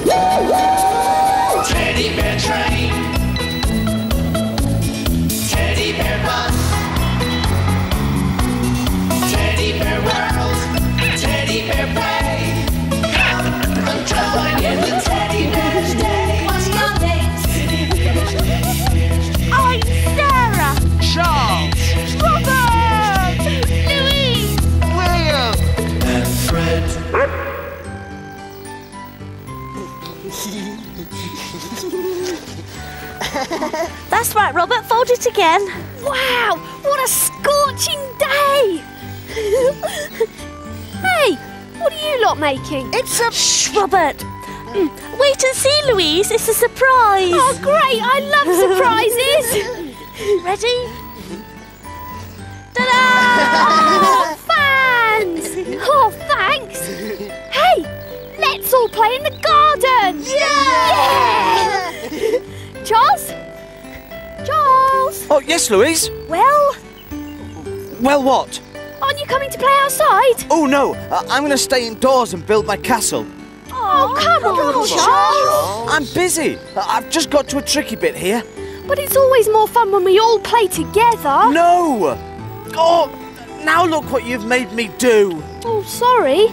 Teddy That's right, Robert. Fold it again. Wow, what a scorching day! hey, what are you lot making? It's a shh, Robert. Mm, Wait and see, Louise. It's a surprise. Oh, great! I love surprises! Ready? Ta-da! oh, fans! Oh, thanks! Hey, let's all play in the garden! Yeah! Charles? Charles? Oh, yes, Louise. Well, Well, what? aren't you coming to play outside? Oh, no. Uh, I'm going to stay indoors and build my castle. Oh, come on, Charles! I'm busy. Uh, I've just got to a tricky bit here. But it's always more fun when we all play together. No! Oh, now look what you've made me do. Oh, sorry.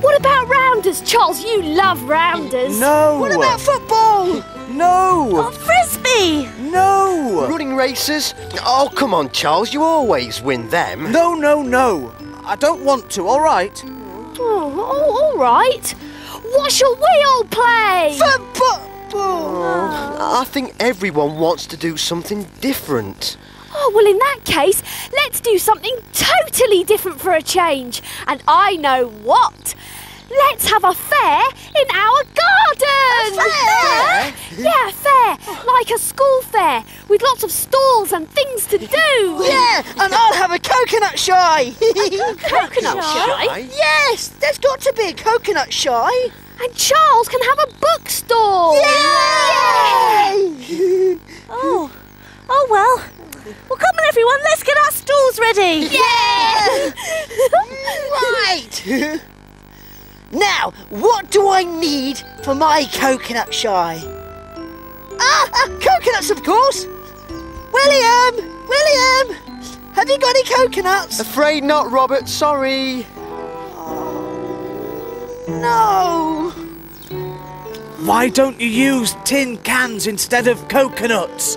What about rounders, Charles? You love rounders. No! What about football? No! Oh, frisbee. No! Running races? Oh, come on, Charles. You always win them. No, no, no. I don't want to, all right? Oh, oh, all right. What shall we all play? Football! Oh, I think everyone wants to do something different. Oh, well, in that case, let's do something totally different for a change. And I know what. Let's have a fair in our garden. fair? Yeah, a fair. Like a school fair with lots of stalls and things to do. Yeah, and I'll have a coconut shy. Coconut shy. yes, there's got to be a coconut shy. And Charles can have a bookstore. Yay! Oh, oh well. Well, come on, everyone. Let's get our stools ready. Yeah! right. Now, what do I need for my coconut shy? Ah, ah, coconuts, of course. William, William, have you got any coconuts? Afraid not, Robert. Sorry. No. Why don't you use tin cans instead of coconuts?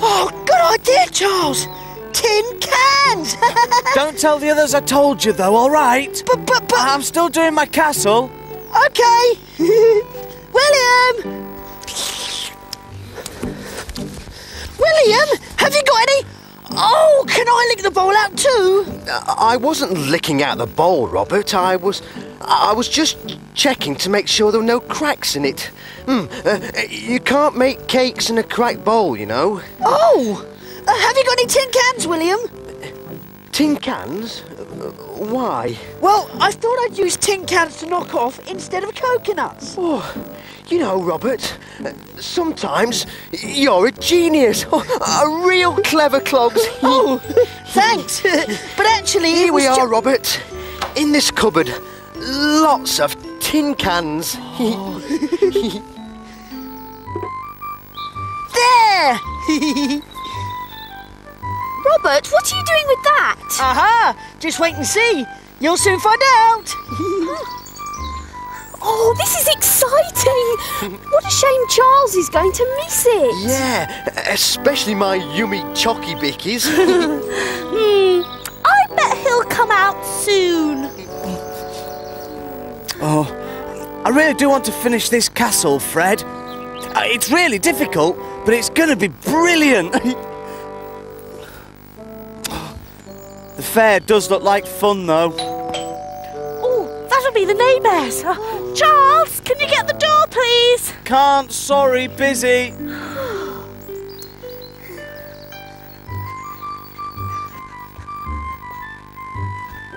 Oh, good idea, Charles. Tin cans. Don't tell the others I told you, though, all right? but, but, but. I'm still doing my castle. Okay. William! William, have you got any? Oh, can I lick the bowl out too? I wasn't licking out the bowl, Robert. I was, I was just checking to make sure there were no cracks in it. Hmm. Uh, you can't make cakes in a cracked bowl, you know. Oh, uh, have you got any tin cans, William? Tin cans? Why? Well, I thought I'd use tin cans to knock off instead of coconuts. Oh, you know, Robert. Sometimes you're a genius, a real clever clogs. Oh, thanks. but actually, Here we are, Robert. In this cupboard, lots of tin cans. Oh. there. Robert, what are you doing with that? Aha! Just wait and see. You'll soon find out. Oh, this is exciting! what a shame Charles is going to miss it. Yeah, especially my yummy chocky bickies. Hmm. I bet he'll come out soon. Oh, I really do want to finish this castle, Fred. Uh, It's really difficult, but it's going to be brilliant. fair does look like fun, though. Oh, that'll be the neighbours. Uh, Charles, can you get the door, please? Can't, sorry, busy.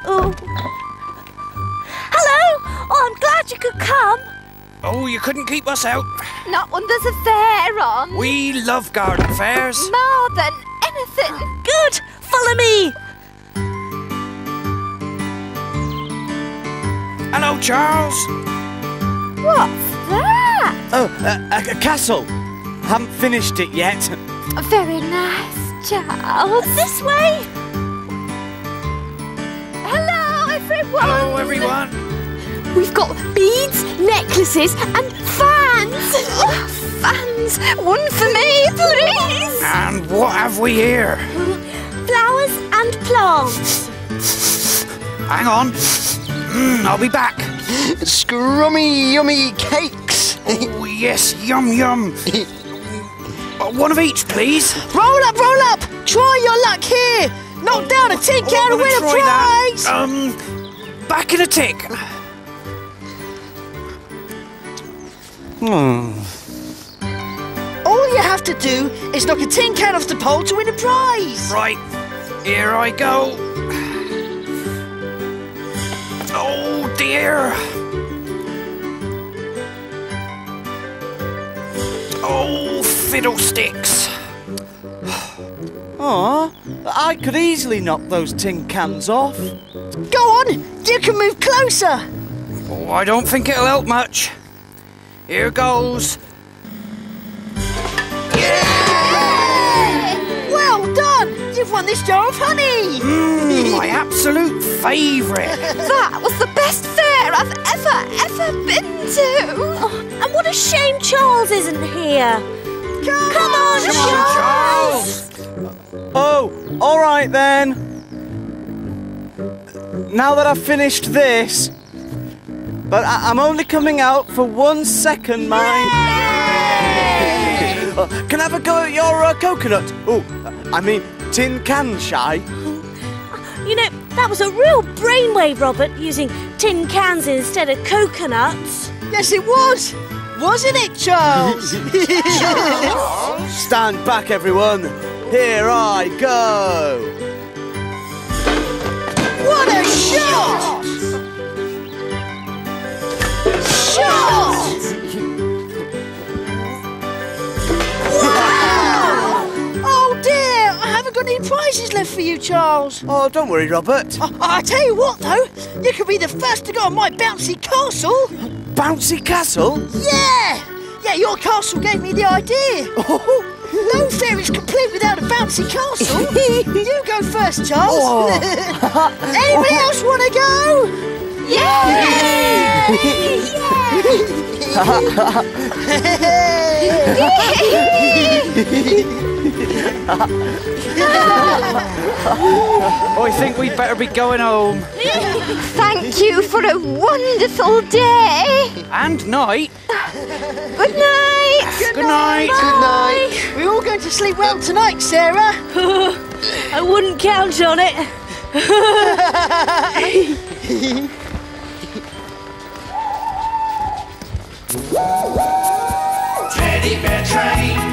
Oh. Hello. Oh, I'm glad you could come. Oh, you couldn't keep us out. Not when there's a fair on. We love garden fairs. More than anything. Good. Follow me. Hello, Charles. What's that? Oh, a, a, a castle. Haven't finished it yet. Very nice, Charles. This way. Hello, everyone. Hello, everyone. We've got beads, necklaces, and fans. Oh, fans. One for me, please. And what have we here? Flowers and plants. Hang on. Mm, I'll be back. Scrummy yummy cakes. Oh, yes, yum yum. Uh, One of each, please. Roll up, roll up! Try your luck here! Knock down a tin Oh, can and gonna win a try that. prize! Um, back in a tick. Hmm. All you have to do is knock a tin can off the pole to win a prize! Right, here I go. Oh dear. Oh, fiddlesticks. Aw, I could easily knock those tin cans off. Go on! You can move closer! Oh, I don't think it'll help much. Here goes. Done! This jar of honey! Mm, my absolute favourite. That was the best fair I've ever, ever been to. And what a shame Charles isn't here. Come, Come on, on, Charles. Oh, all right then. Now that I've finished this, but I- I'm only coming out for one second, mind. Uh, Can I have a go at your uh, coconut? Oh, I mean tin can, shy. You know, that was a real brainwave, Robert, using tin cans instead of coconuts. Yes, it was! Wasn't it, Charles? Stand back, everyone. Here I go. Any left for you, Charles. Oh, don't worry, Robert. I, I tell you what, though, you could be the first to go on my bouncy castle. Bouncy castle? Yeah! Yeah, your castle gave me the idea. Oh. No fair is complete without a bouncy castle. you go first, Charles. Oh. Anybody oh. else want to go? Oh, I think we'd better be going home. Thank you for a wonderful day. And night. Good night. Good night. Good night. We're all going to sleep well tonight, Sarah. I wouldn't count on it. Teddy bear train.